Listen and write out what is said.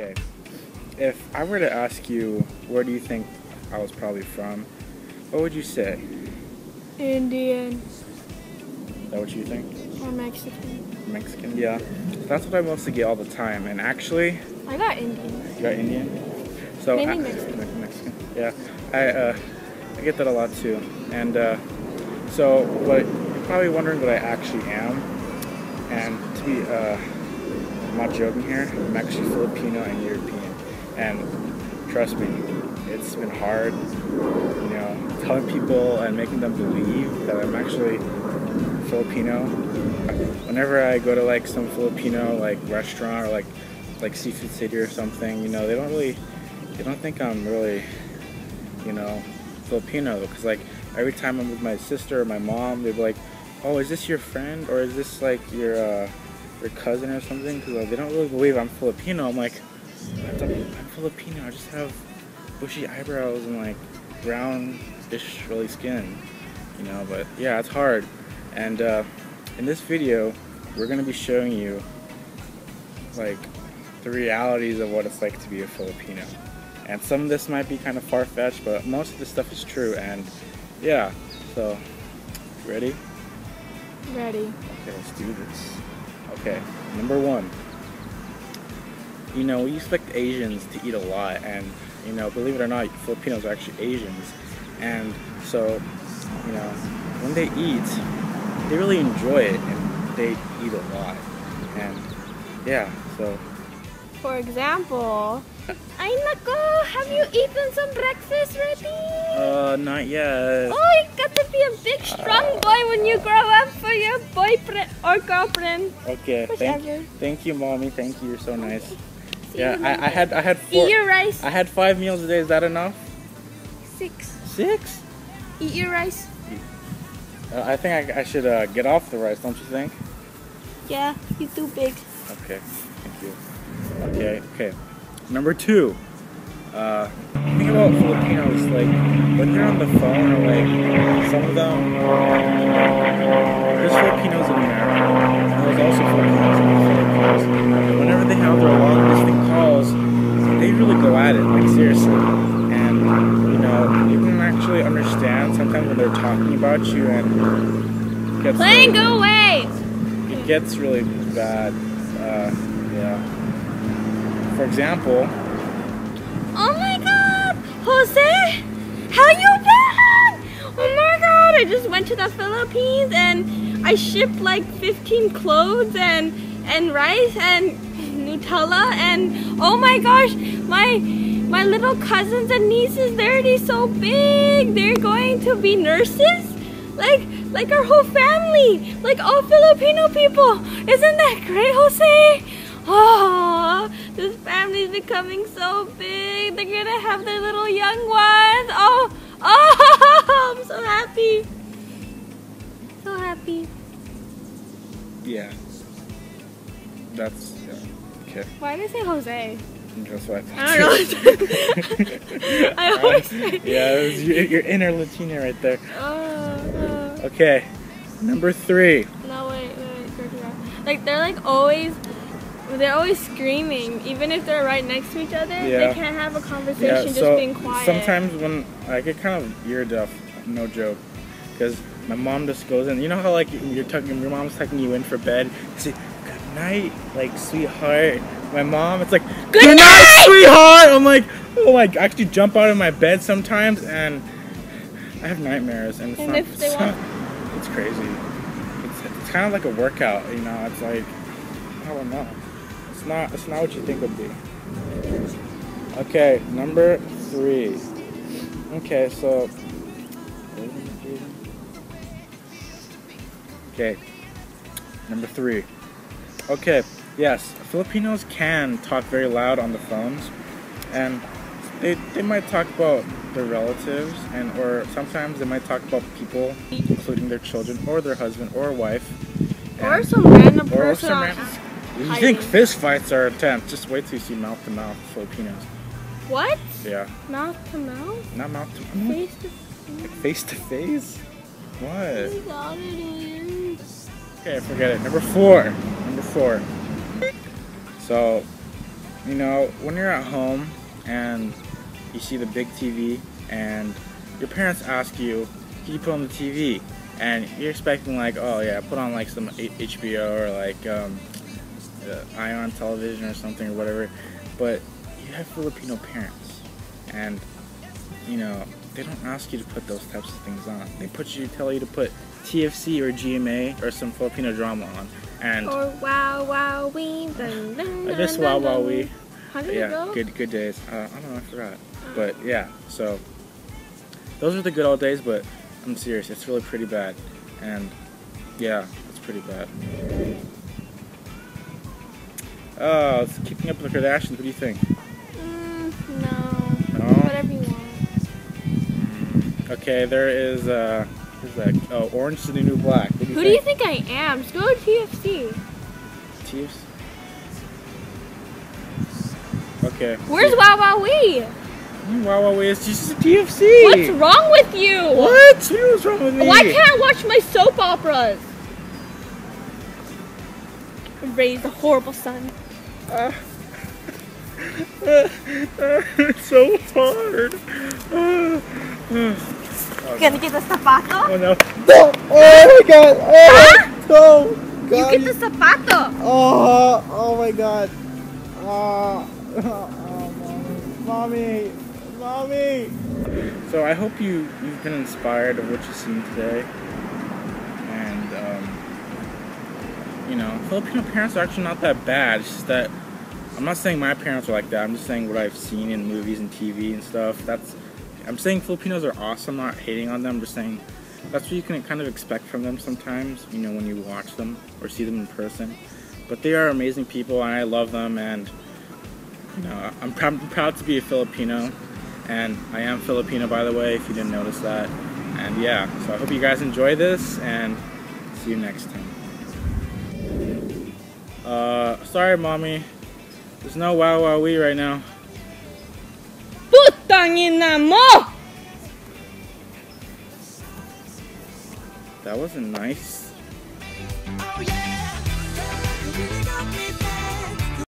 Okay. If I were to ask you, where do you think I was probably from? What would you say? Indian Is that what you think? or Mexican. Mexican? Yeah. That's what I mostly get all the time. And actually, I got Indian. you got Indian. So Mainly I- Mexican. Mexican. Yeah. I uh, I get that a lot too. And uh, so what you're probably wondering what I actually am. And to be uh, not joking here. I'm actually Filipino and European. And trust me, it's been hard. You know, telling people and making them believe that I'm actually Filipino. Whenever I go to like some Filipino like restaurant or like like Seafood City or something, you know, they don't really they don't think I'm really, you know, Filipino because like every time I'm with my sister or my mom, they're like, "Oh, is this your friend or is this like your uh, your cousin or something?" Because they don't really believe I'm Filipino. I'm like, I'm, Filipino. I just have bushy eyebrows and like brownish really skin, you know. But yeah, it's hard. And uh, in this video, we're gonna be showing you like the realities of what it's like to be a Filipino. And some of this might be kind of far fetched, but most of this stuff is true. And yeah, so ready? Ready. Okay, let's do this. Okay, number one. You know, we expect Asians to eat a lot, and you know, believe it or not, Filipinos are actually Asians, and so, you know, when they eat, they really enjoy it, and they eat a lot, and yeah, so. For example, ay nako, have you eaten some breakfast ready? uh, not yet. Oh, you got to be a big, strong boy when you grow up for your boyfriend or girlfriend. Okay, Whichever. thank, thank you, mommy. Thank you. You're so nice. See Yeah, I, I had I had four. Eat your rice. I had five meals a day. Is that enough? Six. Six? Eat your rice. Uh, I think I, I should uh, get off the rice, don't you think? Yeah, you're too big. Okay, thank you. Okay, okay. Number two. Uh, think about Filipinos, like, when they're on the phone, or like, some of them, there's Filipinos in America, and there's also Filipinos in the Philippines. Whenever they have their long distance calls, they really go at it, like, seriously. And, you know, you can actually understand sometimes when they're talking about you, and it gets Plane, go away! it gets really bad. Uh, yeah. For example, Oh my god! Jose! How you been? Oh my god! I just went to the Philippines and I shipped like 15 clothes and and rice and Nutella and oh my gosh, my my little cousins and nieces, they're already so big. They're going to be nurses. Like like our whole family. Like all Filipino people. Isn't that great, Jose? Oh, this family's becoming so big. They're gonna have their little young ones. Oh, oh, I'm so happy. So happy. yeah. That's yeah. Okay. Why did I say Jose? That's what I thought. I don't know. I always say. yeah, it was your, your inner Latina right there. Oh, oh. Okay. Number three. No, wait, wait, wait. correct me wrong. Like, they're like always. They're always screaming, even if they're right next to each other. Yeah. They can't have a conversation Yeah. just So being quiet. sometimes when I get kind of ear deaf, no joke, because my mom just goes in. You know how like you're tucking, your mom's tucking you in for bed. Say good night, like sweetheart. My mom, it's like good, night, sweetheart. I'm like, oh my! I actually jump out of my bed sometimes, and I have nightmares, and it's And not. if they it's, want- not- it's crazy. It's, it's kind of like a workout, you know. It's like I don't know. It's not. It's not what you think it would be. Okay, number three. Okay, so. Okay, number three. Okay, yes, Filipinos can talk very loud on the phones, and they, they might talk about their relatives, and or sometimes they might talk about people, including their children or their husband or wife. or some random or person. some random- You hiding. think fist fights are intense? Just wait till you see mouth to mouth Filipinos. What? Yeah, Mouth to mouth? not mouth to mouth. Face to Face to face? What? face? Okay, forget it. Number four. Number four. So, you know, when you're at home and you see the big TV and your parents ask you, can you put on the TV? And you're expecting like, oh yeah, put on like some HBO or like um, uh, Ion television or something or whatever. But you have Filipino parents and, you know, they don't ask you to put those types of things on. They put you, tell you to put TFC or GMA or some Filipino drama on. And Or wow wow. Dun, dun, I miss Wow Wow. Wee. How did it yeah, go? good good days. Uh, I don't know, I forgot. But yeah, so those are the good old days. But I'm serious, it's really pretty bad, and yeah, it's pretty bad. Oh, it's keeping up with the Kardashians. What do you think? Mm, no. No. Whatever you want. Okay, there is uh, who's that? Oh, Orange is the New Black. Do Who do you think? think I am? Just go to TFC. Chiefs. Okay. Where's Wowowee? Wow Wow Wee? It's just a TFC. What's wrong with you? What? What is wrong with me? Why can't I watch my soap operas? raised a horrible son. Uh, it's so hard. Uh, uh. Gonna get the zapato? Oh no. Oh my god. Oh, oh You god. get the zapato. Oh, oh my god. Oh, oh, mommy. Mommy. So I hope you, you've been inspired of what you've seen today. And, um, you know, Filipino parents are actually not that bad. It's just that I'm not saying my parents are like that. I'm just saying what I've seen in movies and TV and stuff. That's I'm saying Filipinos are awesome, not hating on them. I'm just saying that's what you can kind of expect from them sometimes, you know, when you watch them or see them in person. But they are amazing people and I love them and you know, I'm, pr- I'm proud to be a Filipino and I am Filipino by the way if you didn't notice that. And yeah, so I hope you guys enjoy this and see you next time. Uh, sorry mommy. There's no Wowowee right now. Putang ina mo! That wasn't nice. Oh yeah,